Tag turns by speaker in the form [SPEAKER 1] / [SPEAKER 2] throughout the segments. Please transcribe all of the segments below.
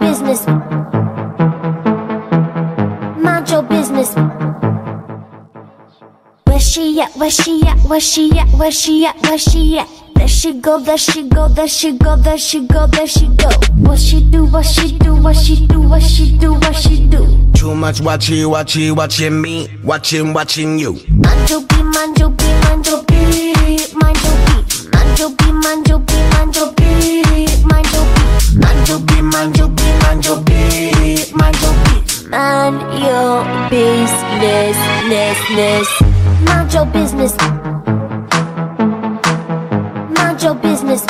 [SPEAKER 1] business. Mind your business. Where she at? Where she at? Where she at? Where she at? Where she at? There she go, there she go, there she go, there she go, there she go. What she do, what she do, what she do, what she do, what she do.
[SPEAKER 2] Too much watching, watching, watching me, watching, watching you. Mind your be, mind your be,
[SPEAKER 1] mind your be. Business, ness, ness. Mind your business. Mind your business.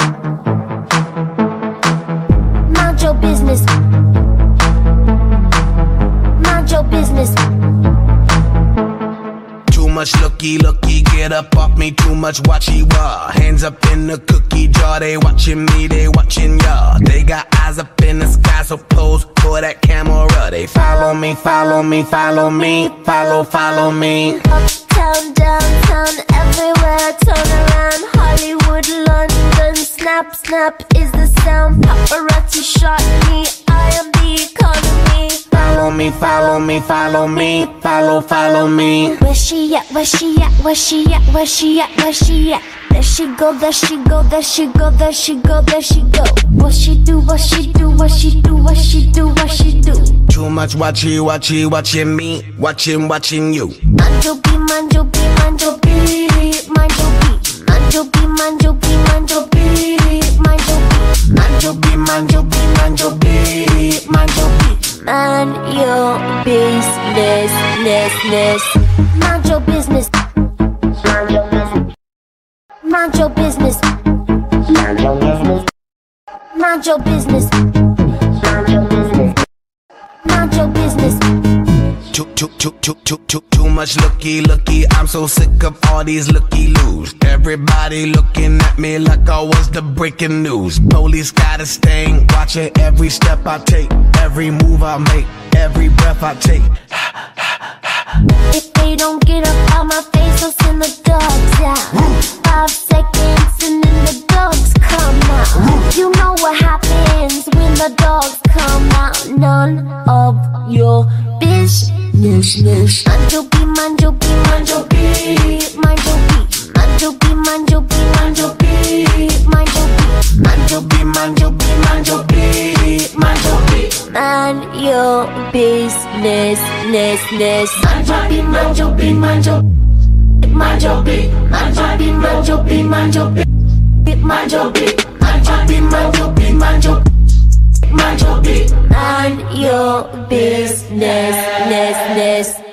[SPEAKER 1] Mind your business. Mind your business.
[SPEAKER 2] Too much looky, looky, get up off me. Too much watchy wah. Hands up in the cookie jar. They watching me, they watching ya. They got eyes up in the sky, so pose for that. They follow me, follow me, follow me, follow, follow me.
[SPEAKER 1] Uptown, downtown, everywhere. Turn around. Hollywood, London. Snap, snap is the sound. Paparazzi shot me. I am the economy.
[SPEAKER 2] Follow me, follow me, follow me, follow, follow me.
[SPEAKER 1] Where she at? Where she at? Where she at? Where she at? Where she at? There she go, there she go, there she go, there she go, there she go. What she do? What she do? What she do? What she do? What she do?
[SPEAKER 2] Too much watchy, watchy, watching me, watching, watching you.
[SPEAKER 1] Manjo B, manjo B, manjo B, manjo B, manjo B, manjo B, manjo B, manjo B,
[SPEAKER 2] Manjo B, manjo B, manjo B, manjo B.
[SPEAKER 1] man your business, ness, ness. Mind your business. Mind your business. Mind your business. Mind your business. Mind your business.
[SPEAKER 2] Too, too, too, too, too, too, too much looky, looky. I'm so sick of all these looky loos. Everybody looking at me like I was the breaking news. Police got a sting, watching every step I take, every move I make, every breath I take.
[SPEAKER 1] If they don't get up out my face, I'll send the dogs out. Manjo B, manjo B, manjo B, manjo B, Manjo B, manjo B, manjo B, manjo B. man your business, ness, ness.
[SPEAKER 2] Manjo B, manjo B, manjo be, Manjo B, manjo B, manjo
[SPEAKER 1] business, ness, ness.